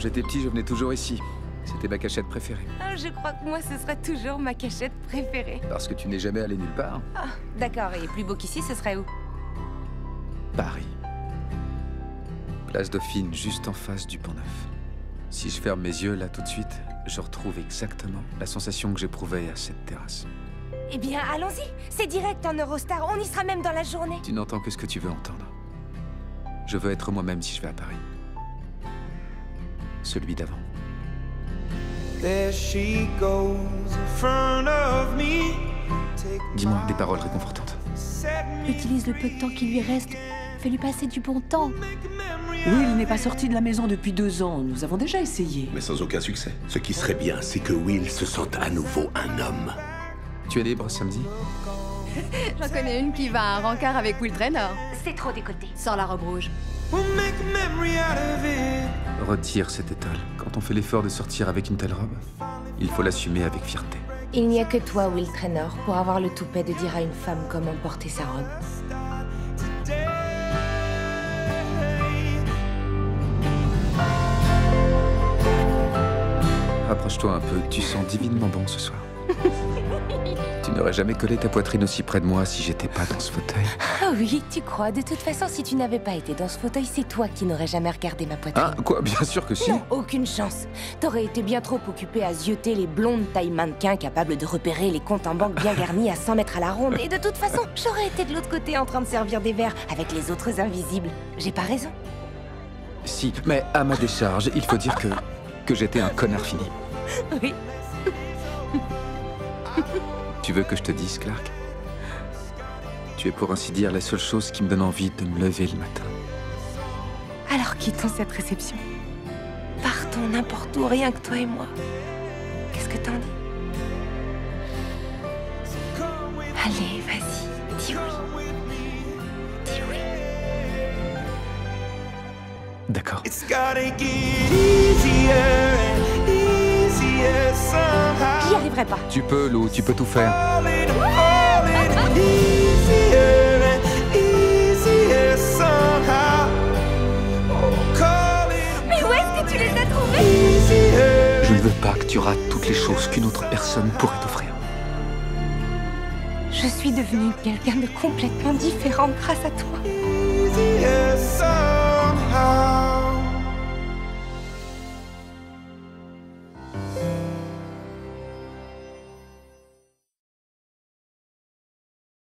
j'étais petit, je venais toujours ici. C'était ma cachette préférée. Ah, je crois que moi, ce sera toujours ma cachette préférée. Parce que tu n'es jamais allé nulle part. Ah, d'accord. Et plus beau qu'ici, ce serait où? Paris. Place Dauphine, juste en face du Pont Neuf. Si je ferme mes yeux là tout de suite, je retrouve exactement la sensation que j'éprouvais à cette terrasse. Eh bien, allons-y. C'est direct en Eurostar. On y sera même dans la journée. Tu n'entends que ce que tu veux entendre. Je veux être moi-même si je vais à Paris. Me. Take Dis-moi des paroles réconfortantes. Utilise le peu de temps qui lui reste. Fais-lui passer du bon temps. Will n'est pas sorti de la maison depuis deux ans. Nous avons déjà essayé. mais sans aucun succès. Ce qui serait bien, c'est que Will se sente à nouveau un homme. Tu es libre samedi? J'en connais une qui va à un rencard avec Will Traynor. C'est trop décolleté. Sans la robe rouge. We'll make Retire cette étale. Quand on fait l'effort de sortir avec une telle robe, il faut l'assumer avec fierté. Il n'y a que toi, Will Traynor, pour avoir le toupet de dire à une femme comment porter sa robe. Rapproche-toi un peu, tu sens divinement bon ce soir. tu n'aurais jamais collé ta poitrine aussi près de moi si j'étais pas dans ce fauteuil. Ah oui, tu crois De toute façon, si tu n'avais pas été dans ce fauteuil, c'est toi qui n'aurais jamais regardé ma poitrine. Hein Quoi Bien sûr que si. Non, aucune chance. T'aurais été bien trop occupé à zioter les blondes tailles mannequins capables de repérer les comptes en banque bien garnis à 100 mètres à la ronde. Et de toute façon, j'aurais été de l'autre côté en train de servir des verres avec les autres invisibles. J'ai pas raison. Si, mais à ma décharge, il faut dire que que j'étais un connard fini. Oui. Tu veux que je te dise, Clark? Tu es pour ainsi dire la seule chose qui me donne envie de me lever le matin. Alors quittons cette réception. Partons n'importe où, rien que toi et moi. Qu'est-ce que t'en dis? Allez, vas-y, dis oui. Dis oui. D'accord. Pas. Tu peux, Lou, tu peux tout faire. Mais où est-ce que tu les as trouvés. Je ne veux pas que tu rates toutes les choses qu'une autre personne pourrait t'offrir. Je suis devenue quelqu'un de complètement différent grâce à toi.